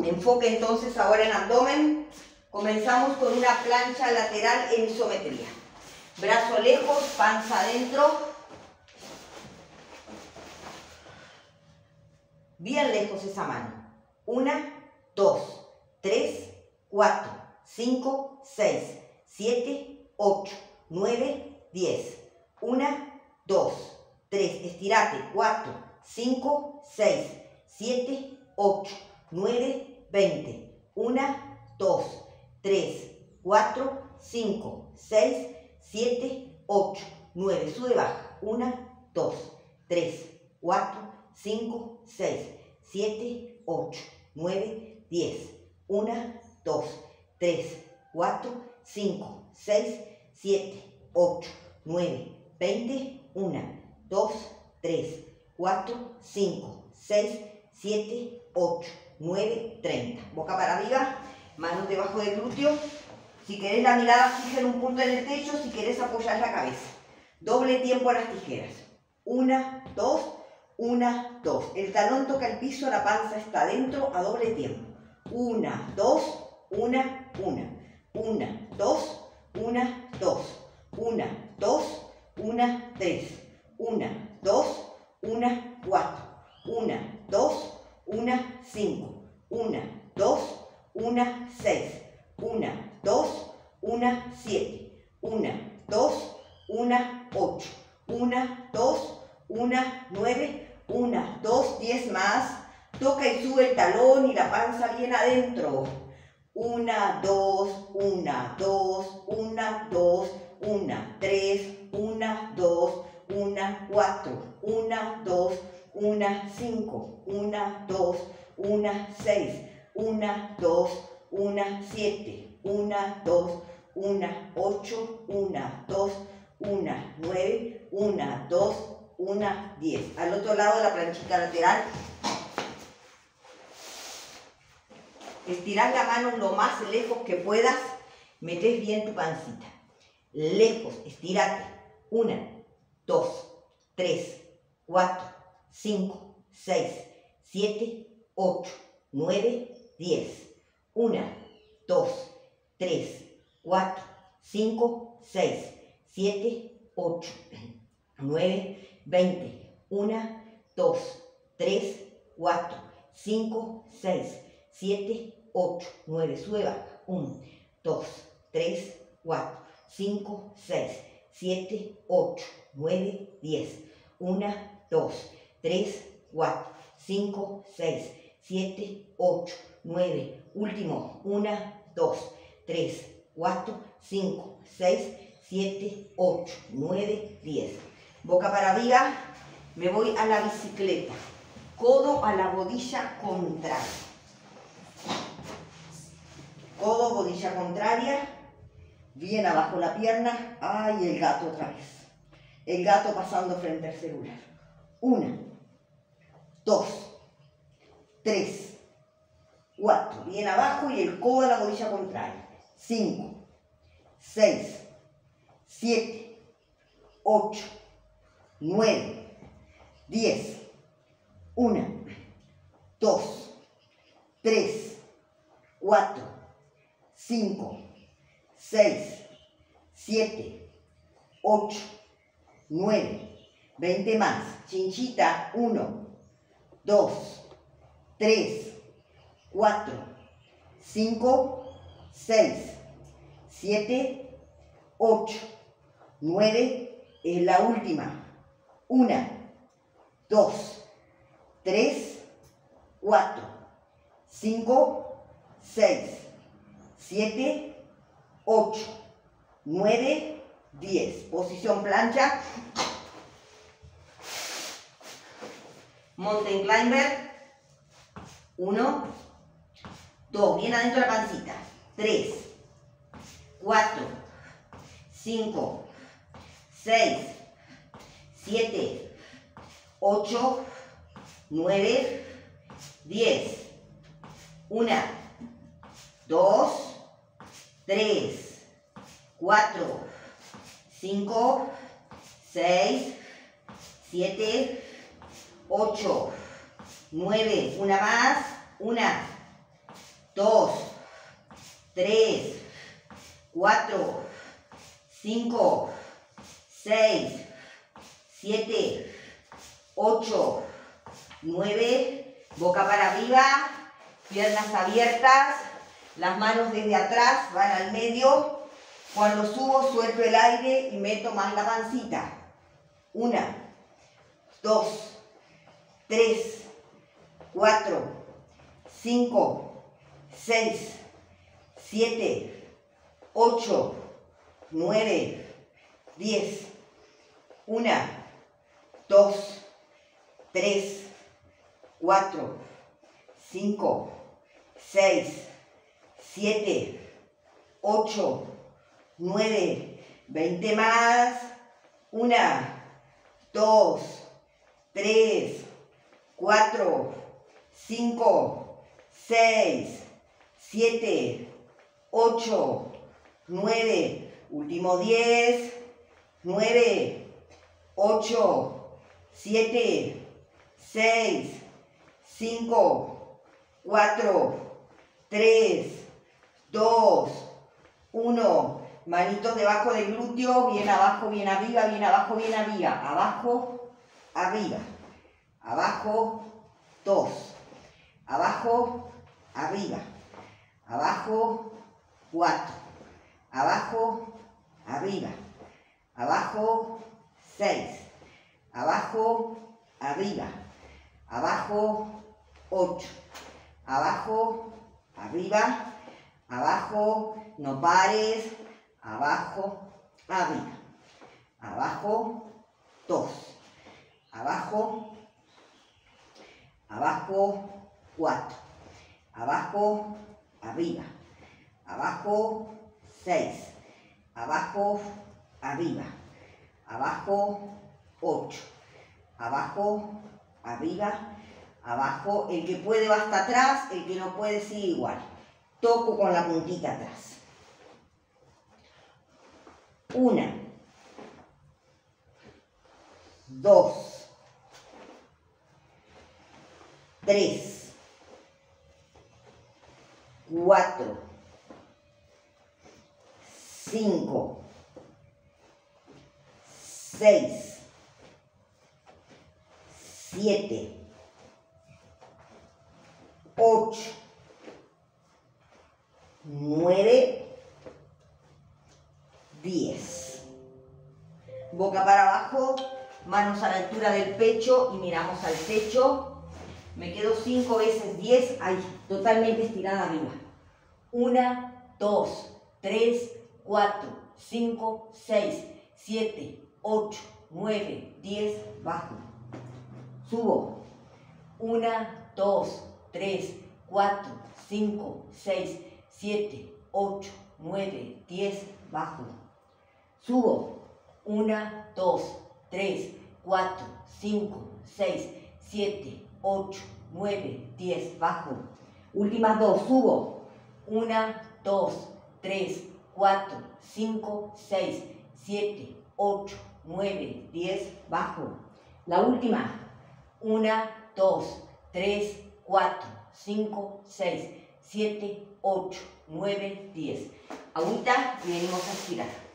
Enfoque entonces ahora en abdomen. Comenzamos con una plancha lateral en isometría. Brazo lejos, panza adentro. Bien lejos esa mano. Una, dos, tres, cuatro, cinco, seis, siete, ocho, nueve, diez. Una, dos, tres, estirate, cuatro, cinco, seis, siete, ocho, nueve, veinte. Una, dos, tres, cuatro, cinco, seis, siete, ocho, nueve. Sube, baja. Una, dos, tres, cuatro, cinco, seis, siete, ocho, nueve, diez. Una, dos, tres, cuatro, cinco, seis, siete, ocho, nueve, veinte. Una, dos, tres, cuatro, cinco, seis, siete, ocho, nueve, treinta. Boca para arriba, manos debajo del glúteo. Si querés la mirada fija en un punto en el techo, si querés apoyar la cabeza. Doble tiempo a las tijeras. Una, dos, una, dos. El talón toca el piso, la panza está adentro a doble tiempo. Una, dos, una, una. Una, dos, una, dos. Una, dos, una, tres. Una, dos, una, cuatro. Una, dos, una, cinco. Una, dos, una, seis. Una, dos, una, siete. Una, dos, una, ocho. Una, dos, una, nueve. Una, dos, diez más. Toca y sube el talón y la panza bien adentro. Una, dos, una, dos, una, dos, una, tres, una, dos, una, cuatro, una, dos, una, cinco, una, dos, una, seis, una, dos, una, siete, una, dos, una, ocho, una, dos, una, nueve, una, dos, una, diez. Al otro lado de la planchita lateral. Estirar la mano lo más lejos que puedas. Metes bien tu pancita. Lejos, estirate. Una, dos, tres, cuatro, cinco, seis, siete, ocho, nueve, diez. Una, dos, tres, cuatro, cinco, seis, siete, ocho, nueve, veinte. Una, dos, tres, cuatro, cinco, seis, siete, ocho, nueve. Sube, baja. Un, dos, tres, cuatro, cinco, seis, siete, ocho, nueve, diez. Una, dos, tres, cuatro, cinco, seis, siete, ocho, nueve. Último. Una, dos, tres, cuatro, cinco, seis, siete, ocho, nueve, diez. Boca para arriba. Me voy a la bicicleta. Codo a la rodilla contraria. Codo, rodilla contraria. Bien abajo la pierna. Ay, el gato otra vez. El gato pasando frente al celular. Una, dos, tres, cuatro. Bien abajo y el codo a la rodilla contraria. Cinco, seis, siete, ocho, nueve, diez. Una, dos, tres, cuatro, cinco, seis, siete, ocho, nueve, veinte más. Chinchita, uno, dos, tres, cuatro, cinco, seis, siete, ocho, nueve, es la última. Una, dos, tres, cuatro, cinco, seis, siete, ocho, nueve, diez. Posición plancha. Mountain climber. Uno, dos, bien adentro la pancita. Tres, cuatro, cinco, seis, siete, ocho, nueve, diez. Una, dos, tres, cuatro, cinco, seis, siete, ocho, nueve. Una más. Una, 2, 3, 4, 5, 6, 7, 8, 9, boca para arriba, piernas abiertas, las manos desde atrás van al medio. Cuando subo suelto el aire y meto más la pancita. Una, dos, tres, cuatro, cinco, seis, siete, ocho, nueve, diez. Una, dos, tres, cuatro, cinco, seis, siete, ocho, nueve, veinte más. Una, dos, tres, cuatro, cinco, seis, siete, ocho, nueve, último diez, nueve, ocho, siete, seis, cinco, cuatro, tres, dos, uno. Manitos debajo del glúteo, bien abajo, bien arriba, bien abajo, bien arriba. Abajo, arriba. Abajo, dos. Abajo, arriba. Abajo, cuatro. Abajo, arriba. Abajo, seis. Abajo, arriba. Abajo, ocho. Abajo, arriba. Abajo, no pares. Abajo, arriba, abajo, dos, abajo, abajo, cuatro, abajo, arriba, abajo, seis, abajo, arriba, abajo, ocho, abajo, arriba, abajo, el que puede va hasta atrás, el que no puede sigue igual. Toco con la puntita atrás. Una, dos, tres, cuatro, cinco, seis, siete, ocho, nueve, 10. Boca para abajo, manos a la altura del pecho y miramos al techo. Me quedo 5 veces 10, ahí, totalmente estirada arriba. 1, 2, 3, 4, 5, 6, 7, 8, 9, 10, bajo. Subo. 1, 2, 3, 4, 5, 6, 7, 8, 9, 10, bajo. Subo. 1, 2, 3, 4, 5, 6, 7, 8, 9, 10. Bajo. Últimas dos. Subo. 1, 2, 3, 4, 5, 6, 7, 8, 9, 10. Bajo. La última. 1, 2, 3, 4, 5, 6, 7, 8, 9, 10. Agüita y venimos a estirar.